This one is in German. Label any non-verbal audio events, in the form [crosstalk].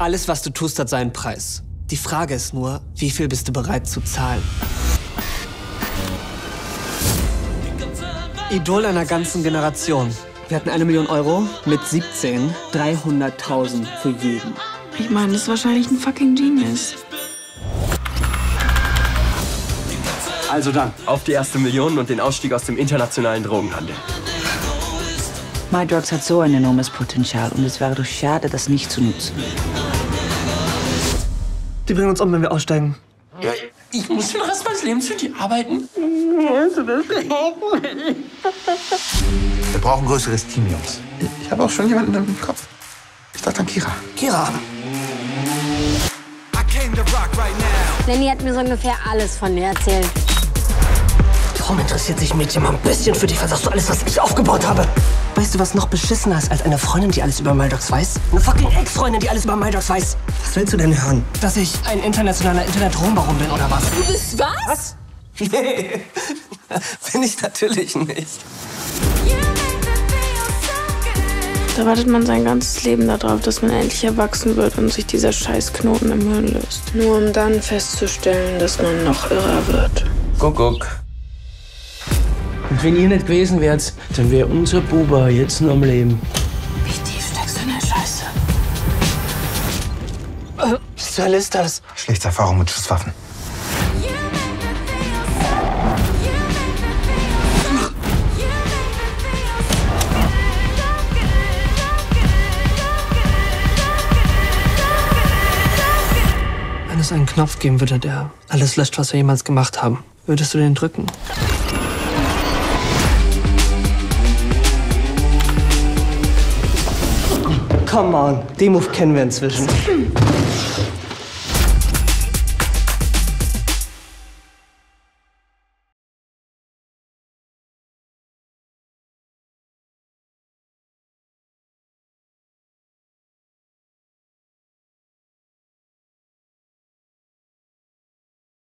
Alles, was du tust, hat seinen Preis. Die Frage ist nur, wie viel bist du bereit zu zahlen? Idol einer ganzen Generation. Wir hatten eine Million Euro, mit 17 300.000 für jeden. Ich meine, das ist wahrscheinlich ein fucking Genius. Also dann, auf die erste Million und den Ausstieg aus dem internationalen Drogenhandel. MyDrugs hat so ein enormes Potenzial und es wäre doch schade, das nicht zu nutzen. Die bringen uns um, wenn wir aussteigen. Ja, ich muss den Rest meines Lebens für die arbeiten. Wir brauchen ein größeres Team, Jungs. Ich habe auch schon jemanden im Kopf. Ich dachte an Kira. Kira. Lenny hat mir so ungefähr alles von dir erzählt. Warum interessiert sich Mädchen mal ein bisschen für dich? Versagst du alles, was ich aufgebaut habe? Weißt du, was noch beschissener ist als eine Freundin, die alles über MyDogs weiß? Eine fucking Ex-Freundin, die alles über MyDogs weiß. Was willst du denn hören? Dass ich ein internationaler Internet-Drogenbaron bin, oder was? Du bist was? Was? [laughs] Nee, bin ich natürlich nicht. Da wartet man sein ganzes Leben darauf, dass man endlich erwachsen wird und sich dieser Scheißknoten im Hirn löst. Nur um dann festzustellen, dass man noch irrer wird. Kuckuck. Und wenn ihr nicht gewesen wärt, dann wäre unser Buba jetzt noch am Leben. Wie tief steckst du in der Scheiße? Was zur Hölle ist das? Schlechte Erfahrung mit Schusswaffen. Wenn es einen Knopf geben würde, der alles löscht, was wir jemals gemacht haben, würdest du den drücken? Come on, den Move kennen wir inzwischen.